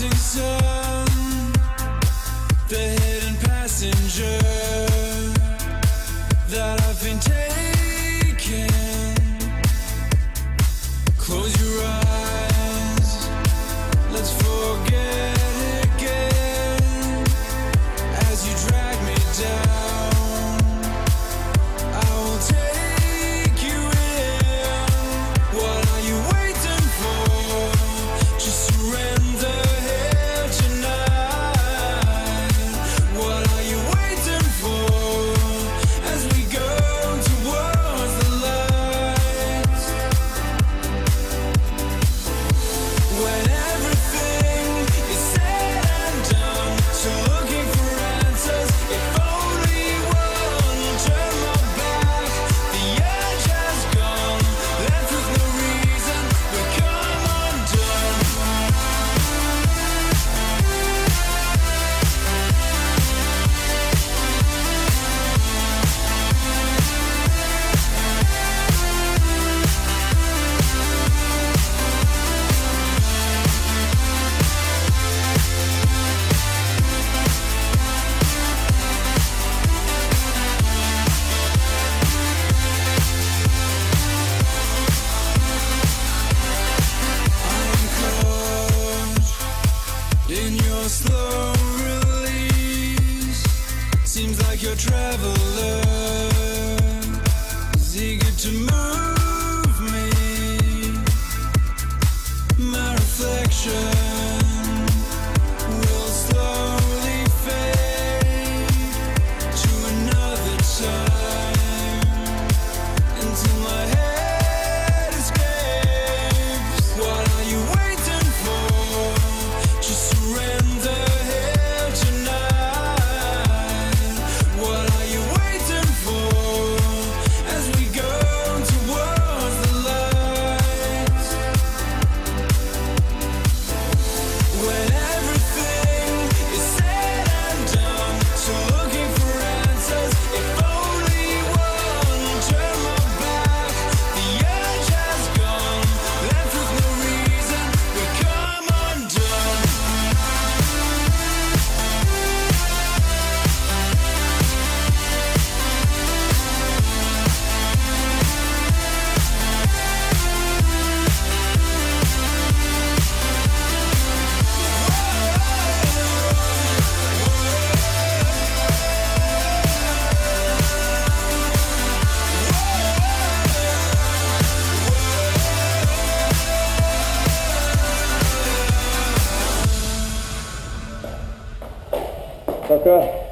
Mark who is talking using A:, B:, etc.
A: rising sun, the hidden passenger that I've been taking. in your slow release. Seems like you're traveler. 大哥。